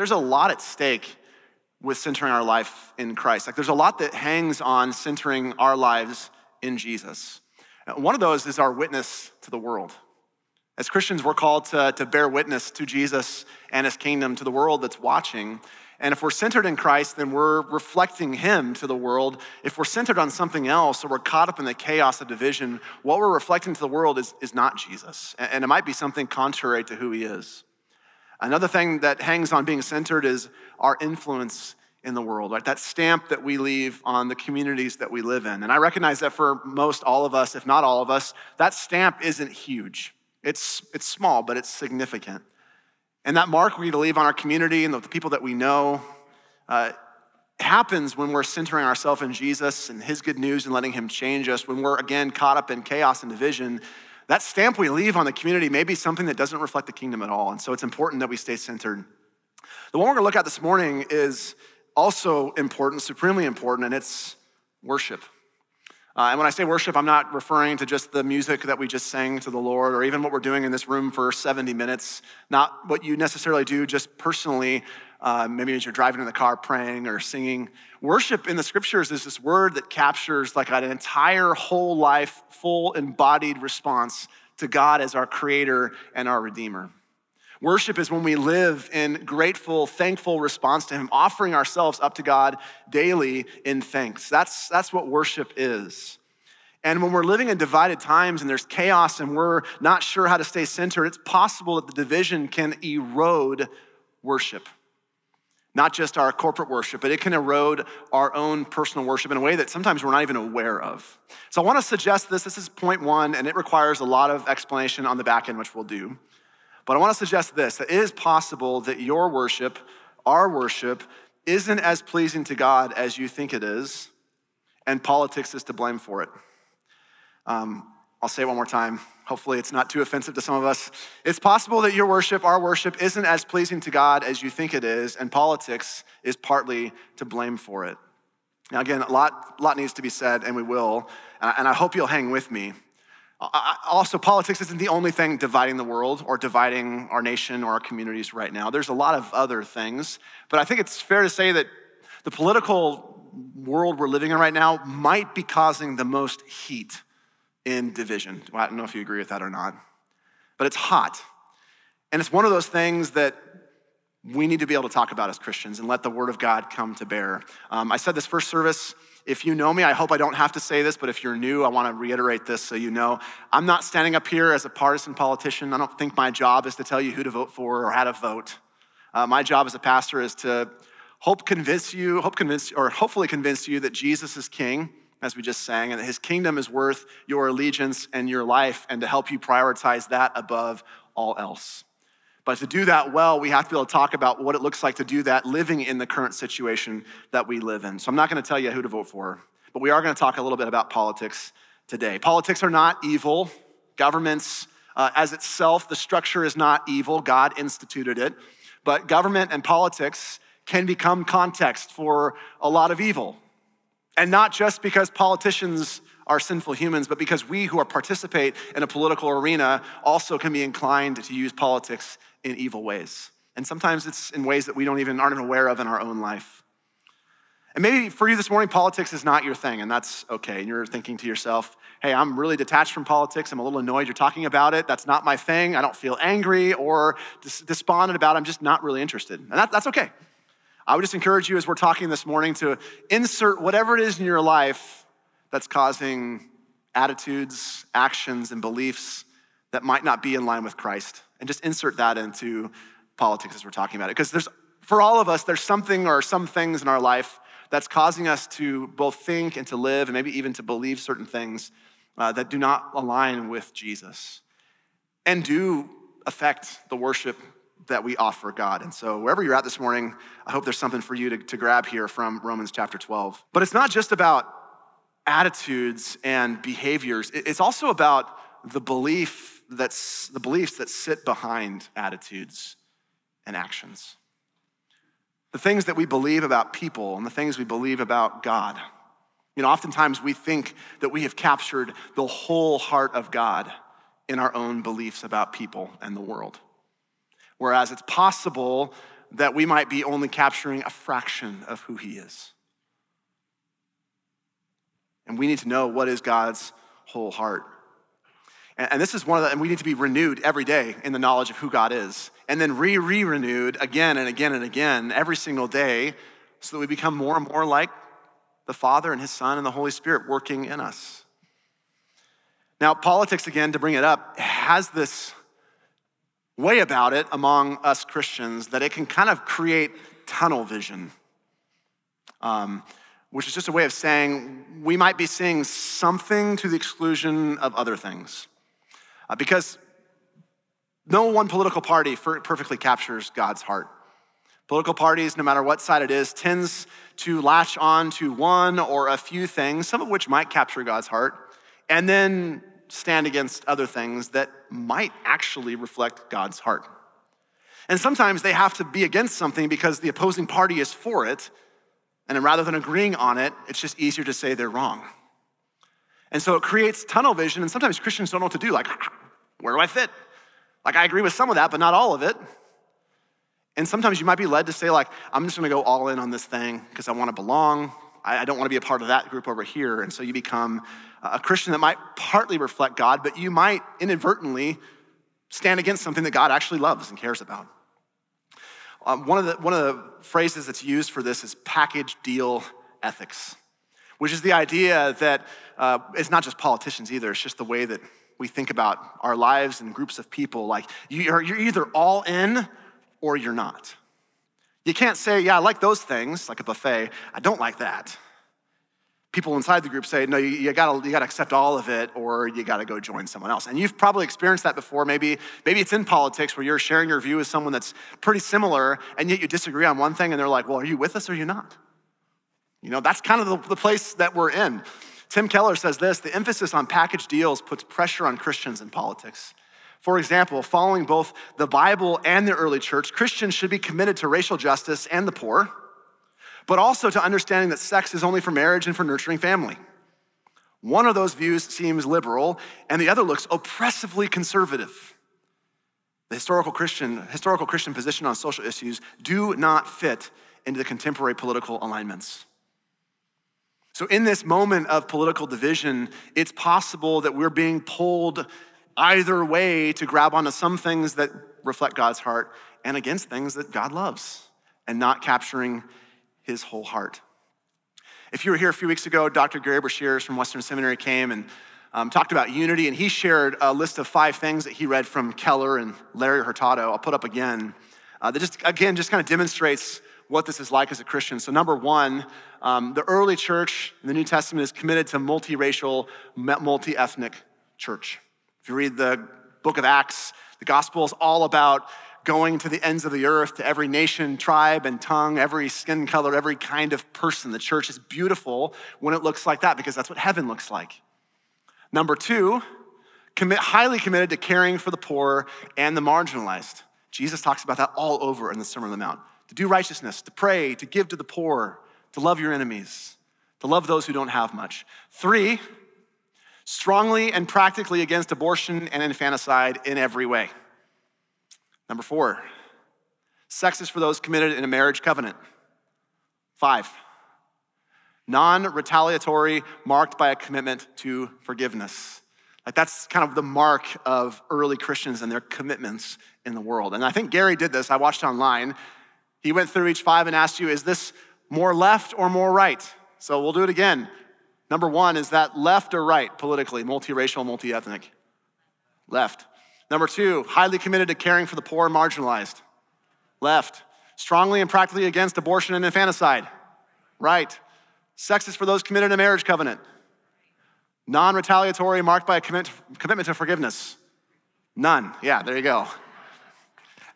there's a lot at stake with centering our life in Christ. Like there's a lot that hangs on centering our lives in Jesus. Uh, one of those is our witness to the world. As Christians, we're called to, to bear witness to Jesus and his kingdom to the world that's watching. And if we're centered in Christ, then we're reflecting him to the world. If we're centered on something else or we're caught up in the chaos of division, what we're reflecting to the world is, is not Jesus. And it might be something contrary to who he is. Another thing that hangs on being centered is our influence in the world, right? That stamp that we leave on the communities that we live in. And I recognize that for most all of us, if not all of us, that stamp isn't huge. It's, it's small, but it's significant. And that mark we leave on our community and the people that we know uh, happens when we're centering ourselves in Jesus and His good news and letting Him change us. When we're, again, caught up in chaos and division, that stamp we leave on the community may be something that doesn't reflect the kingdom at all. And so it's important that we stay centered. The one we're gonna look at this morning is also important, supremely important, and it's worship. Uh, and when I say worship, I'm not referring to just the music that we just sang to the Lord or even what we're doing in this room for 70 minutes, not what you necessarily do just personally, uh, maybe as you're driving in the car praying or singing. Worship in the scriptures is this word that captures like an entire whole life, full embodied response to God as our creator and our redeemer. Worship is when we live in grateful, thankful response to Him, offering ourselves up to God daily in thanks. That's, that's what worship is. And when we're living in divided times and there's chaos and we're not sure how to stay centered, it's possible that the division can erode worship. Not just our corporate worship, but it can erode our own personal worship in a way that sometimes we're not even aware of. So I want to suggest this. This is point one, and it requires a lot of explanation on the back end, which we'll do. But I want to suggest this that it is possible that your worship, our worship, isn't as pleasing to God as you think it is, and politics is to blame for it. Um, I'll say it one more time. Hopefully, it's not too offensive to some of us. It's possible that your worship, our worship, isn't as pleasing to God as you think it is, and politics is partly to blame for it. Now, again, a lot, lot needs to be said, and we will, and I hope you'll hang with me. Also, politics isn't the only thing dividing the world or dividing our nation or our communities right now. There's a lot of other things. But I think it's fair to say that the political world we're living in right now might be causing the most heat in division. I don't know if you agree with that or not. But it's hot. And it's one of those things that we need to be able to talk about as Christians and let the Word of God come to bear. Um, I said this first service if you know me, I hope I don't have to say this, but if you're new, I want to reiterate this so you know. I'm not standing up here as a partisan politician. I don't think my job is to tell you who to vote for or how to vote. Uh, my job as a pastor is to hope convince you, hope convince, or hopefully convince you that Jesus is king, as we just sang, and that his kingdom is worth your allegiance and your life, and to help you prioritize that above all else. But to do that well, we have to be able to talk about what it looks like to do that living in the current situation that we live in. So I'm not going to tell you who to vote for, but we are going to talk a little bit about politics today. Politics are not evil. Governments, uh, as itself, the structure is not evil. God instituted it. But government and politics can become context for a lot of evil. And not just because politicians are sinful humans, but because we who are participate in a political arena also can be inclined to use politics in evil ways. And sometimes it's in ways that we don't even aren't aware of in our own life. And maybe for you this morning, politics is not your thing, and that's okay. And you're thinking to yourself, hey, I'm really detached from politics. I'm a little annoyed you're talking about it. That's not my thing. I don't feel angry or despondent about it. I'm just not really interested. And that, that's okay. I would just encourage you as we're talking this morning to insert whatever it is in your life that's causing attitudes, actions, and beliefs that might not be in line with Christ and just insert that into politics as we're talking about it. Because there's, for all of us, there's something or some things in our life that's causing us to both think and to live and maybe even to believe certain things uh, that do not align with Jesus and do affect the worship that we offer God. And so, wherever you're at this morning, I hope there's something for you to, to grab here from Romans chapter 12. But it's not just about attitudes and behaviors, it's also about the belief that's the beliefs that sit behind attitudes and actions. The things that we believe about people and the things we believe about God. You know, oftentimes we think that we have captured the whole heart of God in our own beliefs about people and the world. Whereas it's possible that we might be only capturing a fraction of who He is. And we need to know what is God's whole heart. And, this is one of the, and we need to be renewed every day in the knowledge of who God is. And then re re renewed again and again and again every single day so that we become more and more like the Father and His Son and the Holy Spirit working in us. Now, politics, again, to bring it up, has this way about it among us Christians that it can kind of create tunnel vision, um, which is just a way of saying we might be seeing something to the exclusion of other things. Uh, because no one political party perfectly captures God's heart. Political parties, no matter what side it is, tends to latch on to one or a few things, some of which might capture God's heart, and then stand against other things that might actually reflect God's heart. And sometimes they have to be against something because the opposing party is for it, and rather than agreeing on it, it's just easier to say they're wrong. And so it creates tunnel vision, and sometimes Christians don't know what to do. Like, ah, where do I fit? Like, I agree with some of that, but not all of it. And sometimes you might be led to say, like, I'm just gonna go all in on this thing because I wanna belong. I don't wanna be a part of that group over here. And so you become a Christian that might partly reflect God, but you might inadvertently stand against something that God actually loves and cares about. Um, one, of the, one of the phrases that's used for this is package deal ethics, which is the idea that uh, it's not just politicians either, it's just the way that we think about our lives and groups of people. Like, you're, you're either all in or you're not. You can't say, yeah, I like those things, like a buffet. I don't like that people inside the group say, no, you, you, gotta, you gotta accept all of it or you gotta go join someone else. And you've probably experienced that before. Maybe, maybe it's in politics where you're sharing your view with someone that's pretty similar and yet you disagree on one thing and they're like, well, are you with us or are you not? You know, that's kind of the, the place that we're in. Tim Keller says this the emphasis on package deals puts pressure on Christians in politics. For example, following both the Bible and the early church, Christians should be committed to racial justice and the poor but also to understanding that sex is only for marriage and for nurturing family. One of those views seems liberal, and the other looks oppressively conservative. The historical Christian, historical Christian position on social issues do not fit into the contemporary political alignments. So, in this moment of political division, it's possible that we're being pulled either way to grab onto some things that reflect God's heart and against things that God loves and not capturing his whole heart. If you were here a few weeks ago, Dr. Gary Breshears from Western Seminary came and um, talked about unity, and he shared a list of five things that he read from Keller and Larry Hurtado. I'll put up again. Uh, that just, again, just kind of demonstrates what this is like as a Christian. So, number one, um, the early church in the New Testament is committed to multiracial, multi ethnic church. If you read the book of Acts, the gospel is all about going to the ends of the earth, to every nation, tribe, and tongue, every skin color, every kind of person. The church is beautiful when it looks like that because that's what heaven looks like. Number two, commit, highly committed to caring for the poor and the marginalized. Jesus talks about that all over in the Sermon on the Mount. To do righteousness, to pray, to give to the poor, to love your enemies, to love those who don't have much. Three, strongly and practically against abortion and infanticide in every way. Number four, sex is for those committed in a marriage covenant. Five, non retaliatory, marked by a commitment to forgiveness. Like that's kind of the mark of early Christians and their commitments in the world. And I think Gary did this. I watched online. He went through each five and asked you, is this more left or more right? So we'll do it again. Number one, is that left or right politically, multiracial, multi ethnic? Left. Number two, highly committed to caring for the poor and marginalized. Left. Strongly and practically against abortion and infanticide. Right. Sex is for those committed a marriage covenant. Non retaliatory, marked by a commit, commitment to forgiveness. None. Yeah, there you go.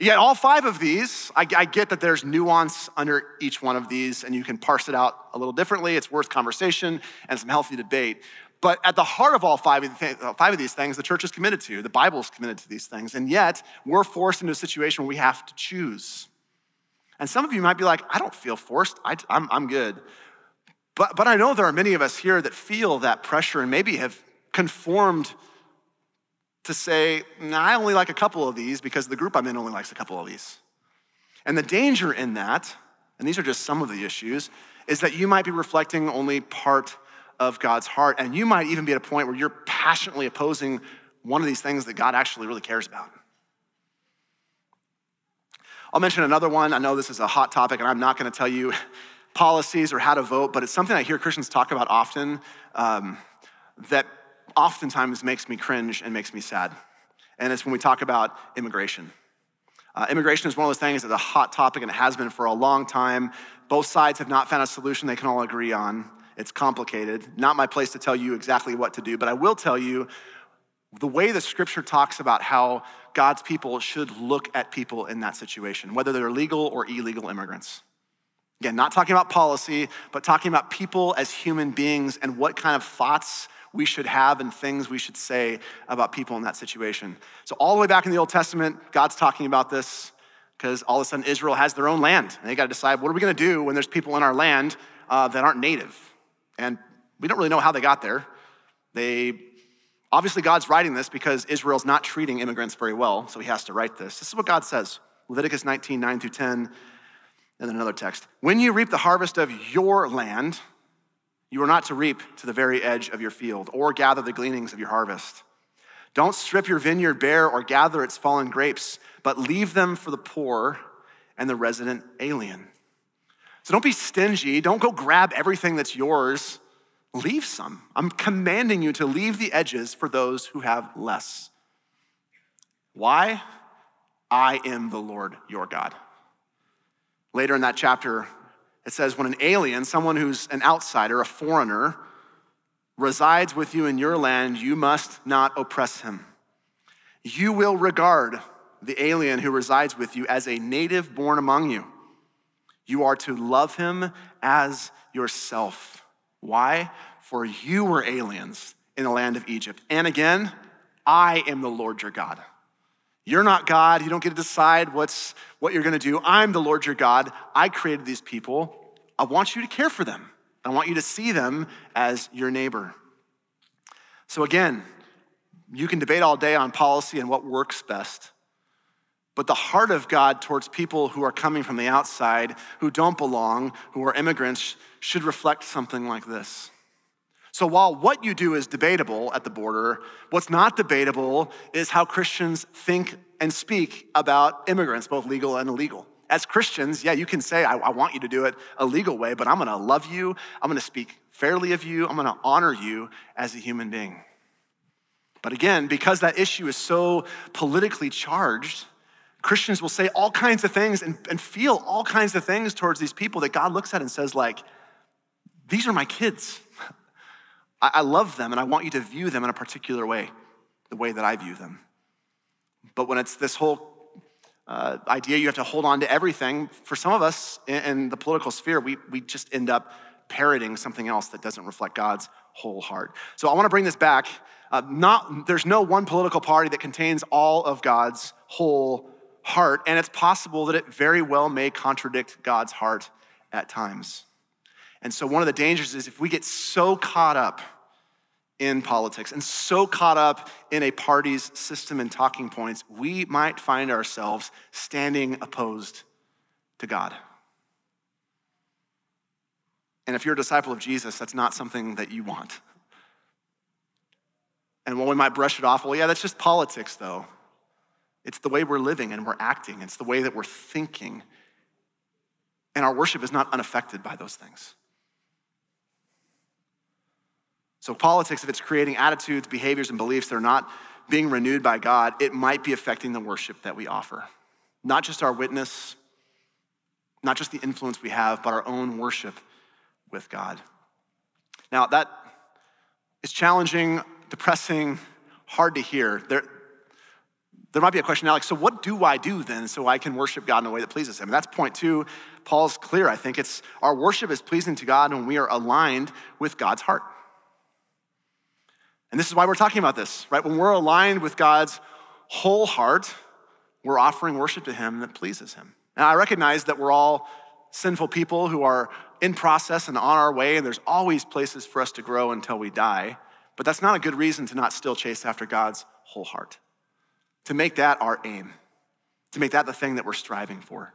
Yet, all five of these, I, I, get that there's nuance under each one of these, and you can parse it out a little differently. It's worth conversation and some healthy debate. But at the heart of all five of, th- uh, five of these things, the church is committed to. The Bible is committed to these things. And yet, we're forced into a situation where we have to choose. And some of you might be like, I don't feel forced. I, I'm, I'm good. But, but I know there are many of us here that feel that pressure and maybe have conformed to say, nah, I only like a couple of these because the group I'm in only likes a couple of these. And the danger in that, and these are just some of the issues, is that you might be reflecting only part of God's heart. And you might even be at a point where you're passionately opposing one of these things that God actually really cares about. I'll mention another one. I know this is a hot topic, and I'm not going to tell you policies or how to vote, but it's something I hear Christians talk about often um, that oftentimes makes me cringe and makes me sad. And it's when we talk about immigration. Uh, immigration is one of those things that's a hot topic and it has been for a long time. Both sides have not found a solution they can all agree on. It's complicated. Not my place to tell you exactly what to do, but I will tell you the way the scripture talks about how God's people should look at people in that situation, whether they're legal or illegal immigrants. Again, not talking about policy, but talking about people as human beings and what kind of thoughts we should have and things we should say about people in that situation. So, all the way back in the Old Testament, God's talking about this because all of a sudden Israel has their own land. And they got to decide what are we going to do when there's people in our land uh, that aren't native? And we don't really know how they got there. They obviously God's writing this because Israel's not treating immigrants very well, so he has to write this. This is what God says. Leviticus 19, 9 through 10, and then another text. When you reap the harvest of your land, you are not to reap to the very edge of your field or gather the gleanings of your harvest. Don't strip your vineyard bare or gather its fallen grapes, but leave them for the poor and the resident alien. So don't be stingy. Don't go grab everything that's yours. Leave some. I'm commanding you to leave the edges for those who have less. Why? I am the Lord your God. Later in that chapter, it says, when an alien, someone who's an outsider, a foreigner, resides with you in your land, you must not oppress him. You will regard the alien who resides with you as a native born among you. You are to love him as yourself. Why? For you were aliens in the land of Egypt. And again, I am the Lord your God. You're not God. You don't get to decide what's, what you're going to do. I'm the Lord your God. I created these people. I want you to care for them. I want you to see them as your neighbor. So, again, you can debate all day on policy and what works best. But the heart of God towards people who are coming from the outside, who don't belong, who are immigrants, should reflect something like this. So while what you do is debatable at the border, what's not debatable is how Christians think and speak about immigrants, both legal and illegal. As Christians, yeah, you can say, I, I want you to do it a legal way, but I'm gonna love you, I'm gonna speak fairly of you, I'm gonna honor you as a human being. But again, because that issue is so politically charged, Christians will say all kinds of things and, and feel all kinds of things towards these people that God looks at and says, like, these are my kids. I, I love them and I want you to view them in a particular way, the way that I view them. But when it's this whole uh, idea you have to hold on to everything, for some of us in, in the political sphere, we, we just end up parroting something else that doesn't reflect God's whole heart. So I want to bring this back. Uh, not, there's no one political party that contains all of God's whole heart, and it's possible that it very well may contradict God's heart at times. And so, one of the dangers is if we get so caught up in politics and so caught up in a party's system and talking points, we might find ourselves standing opposed to God. And if you're a disciple of Jesus, that's not something that you want. And while we might brush it off, well, yeah, that's just politics, though. It's the way we're living and we're acting, it's the way that we're thinking. And our worship is not unaffected by those things. So, politics, if it's creating attitudes, behaviors, and beliefs that are not being renewed by God, it might be affecting the worship that we offer. Not just our witness, not just the influence we have, but our own worship with God. Now, that is challenging, depressing, hard to hear. There, there might be a question now, like, so what do I do then so I can worship God in a way that pleases Him? And that's point two. Paul's clear. I think it's our worship is pleasing to God when we are aligned with God's heart. And this is why we're talking about this, right? When we're aligned with God's whole heart, we're offering worship to Him that pleases Him. Now, I recognize that we're all sinful people who are in process and on our way, and there's always places for us to grow until we die. But that's not a good reason to not still chase after God's whole heart, to make that our aim, to make that the thing that we're striving for.